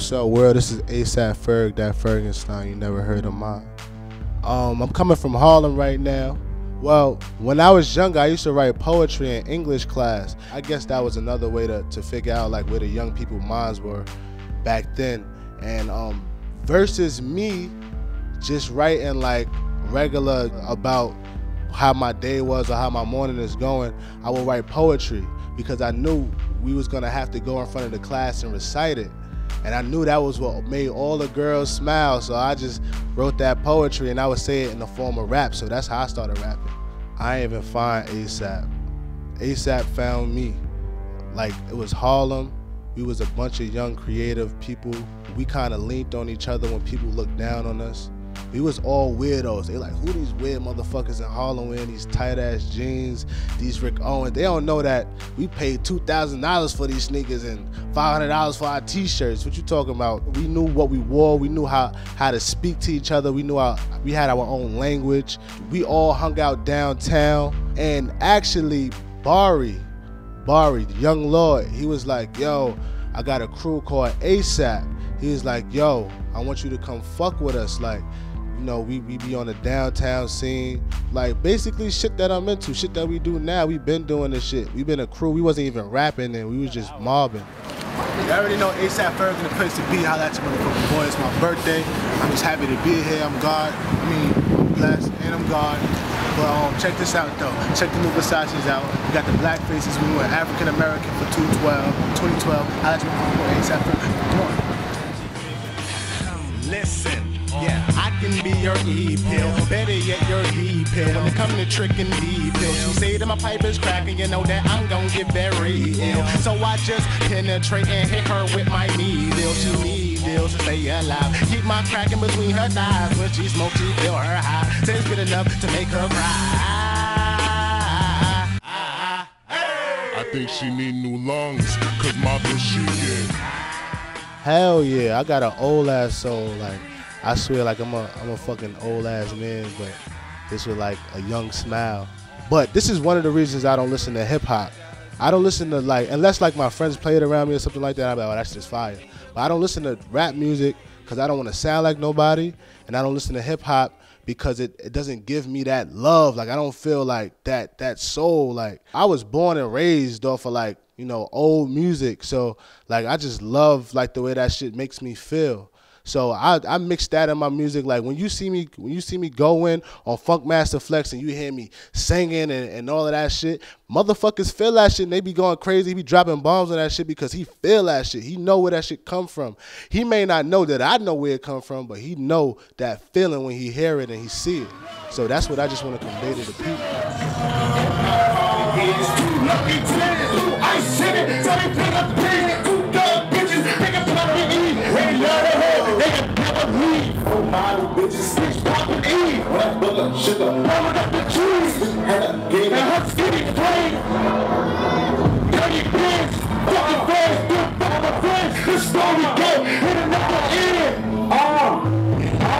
Up, world? This is ASAP Ferg, that Fergenstein. You never heard of mine. Um, I'm coming from Harlem right now. Well, when I was younger, I used to write poetry in English class. I guess that was another way to, to figure out like where the young people minds were back then. And um, versus me just writing like regular about how my day was or how my morning is going, I would write poetry because I knew we was gonna have to go in front of the class and recite it. And I knew that was what made all the girls smile. So I just wrote that poetry and I would say it in the form of rap. So that's how I started rapping. I didn't even find ASAP. ASAP found me. Like it was Harlem. We was a bunch of young creative people. We kind of leaned on each other when people looked down on us we was all weirdos. They like, who these weird motherfuckers in Harlem these tight ass jeans, these Rick Owens. They don't know that we paid two thousand dollars for these sneakers and five hundred dollars for our t-shirts. What you talking about? We knew what we wore. We knew how how to speak to each other. We knew how we had our own language. We all hung out downtown. And actually, Bari, Bari, the young Lord, he was like, yo, I got a crew called ASAP. He was like, yo, I want you to come fuck with us. Like, you know, we, we be on the downtown scene. Like basically shit that I'm into, shit that we do now. we been doing this shit. we been a crew. We wasn't even rapping and we was just mobbing. You already know ASAP Ferg and the place to be. How that's motherfucking boy. It's my birthday. I'm just happy to be here. I'm God. I mean, I'm blessed and I'm God. But um, check this out though. Check the new Versace's out. We got the black faces. We were African American for 2012. 2012. How that's my boy ASAP Ferg. Your E-pill. Better yet, your D-pill. When it come to tricking D-pill, she say that my pipe is cracking. You know that I'm gonna get very ill. So I just penetrate and hit her with my needle. She needles to stay alive. Keep my crack in between her thighs. When she smokes, she feel her high. Tastes good enough to make her cry. I think she need new lungs, cause my bitch she get. Hell yeah, I got an old ass soul. Like I swear, like I'm a I'm a fucking old ass man, but this was like a young smile. But this is one of the reasons I don't listen to hip hop. I don't listen to like unless like my friends play it around me or something like that. I'm like, oh, that's just fire. But I don't listen to rap music because I don't want to sound like nobody, and I don't listen to hip hop because it, it doesn't give me that love. Like I don't feel like that that soul. Like I was born and raised off of like you know old music, so like I just love like the way that shit makes me feel. So I, I mix that in my music. Like when you see me when you see me go in on Funkmaster Flex and you hear me singing and, and all of that shit, motherfuckers feel that shit and they be going crazy. He be dropping bombs on that shit because he feel that shit. He know where that shit come from. He may not know that I know where it come from, but he know that feeling when he hear it and he see it. So that's what I just want to convey to the people. Sugar, rolling up the trees. And her skinny. Dirty fucking by my friends. Story another. Oh, oh,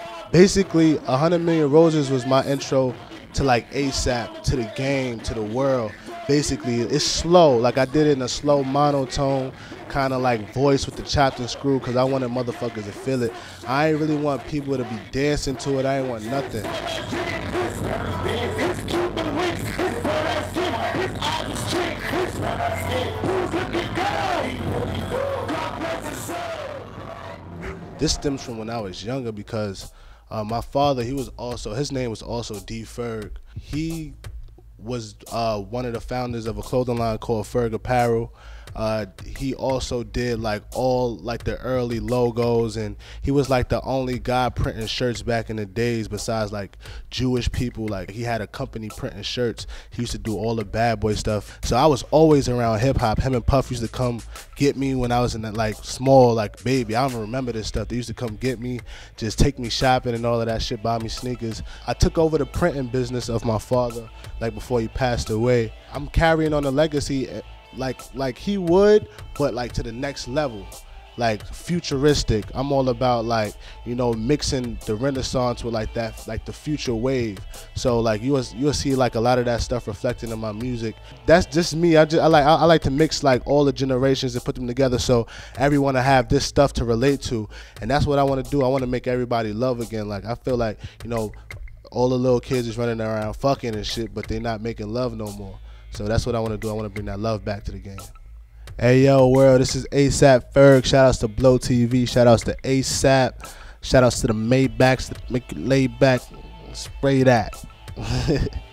oh. Basically, 100 Million Roses was my intro to like ASAP, to the game, to the world. Basically, it's slow. Like I did it in a slow monotone kind of like voice with the chopped and screw because I wanted motherfuckers to feel it. I ain't really want people to be dancing to it. I ain't want nothing. This stems from when I was younger because uh, my father, he was also, his name was also D. Ferg. He was uh, one of the founders of a clothing line called Ferg Apparel. Uh, he also did like all like the early logos, and he was like the only guy printing shirts back in the days. Besides like Jewish people, like he had a company printing shirts. He used to do all the bad boy stuff. So I was always around hip hop. Him and Puff used to come get me when I was in that like small like baby. I don't remember this stuff. They used to come get me, just take me shopping and all of that shit, buy me sneakers. I took over the printing business of my father like before he passed away. I'm carrying on the legacy eh, like like he would, but like to the next level. Like futuristic. I'm all about like you know mixing the Renaissance with like that like the future wave. So like you will you'll see like a lot of that stuff reflected in my music. That's just me. I just I like I, I like to mix like all the generations and put them together so everyone to have this stuff to relate to. And that's what I want to do. I want to make everybody love again. Like I feel like you know all the little kids is running around fucking and shit, but they're not making love no more. So that's what I want to do. I want to bring that love back to the game. Hey yo, world, this is ASAP Ferg. Shout outs to Blow TV. Shout outs to ASAP. Shout outs to the Maybachs. Make it laid back. Spray that.